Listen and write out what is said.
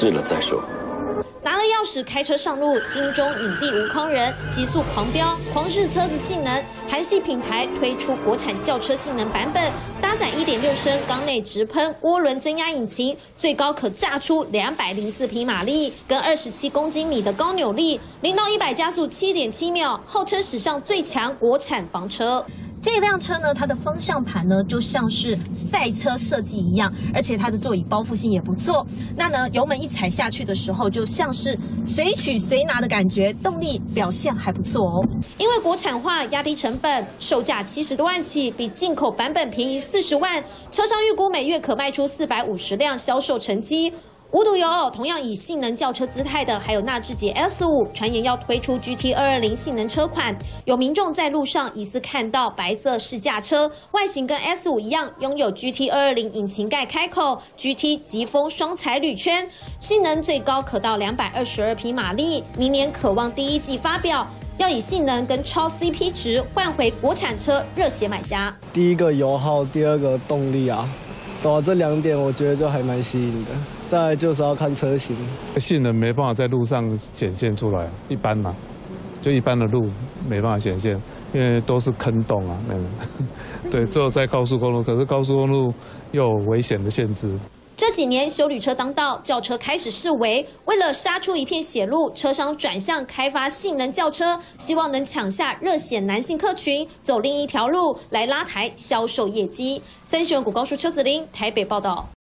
试了再说。拿了钥匙开车上路，金钟影帝吴康仁急速狂飙，狂试车子性能。韩系品牌推出国产轿车性能版本，搭载1.6升缸内直喷涡轮增压引擎，最高可炸出204匹马力，跟27公斤米的高扭力，零到一百加速7.7秒，号称史上最强国产房车。这辆车呢，它的方向盘呢就像是赛车设计一样，而且它的座椅包覆性也不错。那呢，油门一踩下去的时候，就像是随取随拿的感觉，动力表现还不错哦。因为国产化压低成本，售价七十多万起，比进口版本便宜四十万。车商预估每月可卖出四百五十辆，销售成绩。无独有偶，同样以性能轿车姿态的，还有纳智捷 S 五，传言要推出 GT 二二零性能车款。有民众在路上疑似看到白色试驾车，外形跟 S 五一样，拥有 GT 二二零引擎盖开口，GT 疾风双彩铝圈，性能最高可到两百二十二匹马力。明年渴望第一季发表，要以性能跟超 CP 值换回国产车热血买家。第一个油耗，第二个动力啊。对，这两点我觉得就还蛮吸引的。再就是要看车型，性能没办法在路上显现出来，一般嘛，就一般的路没办法显现，因为都是坑洞啊，那个。对，只有在高速公路，可是高速公路又有危险的限制。这几年修旅车当道，轿车开始示威。为了杀出一片血路，车商转向开发性能轿车，希望能抢下热血男性客群，走另一条路来拉抬销售业绩。三选股高叔车子林台北报道。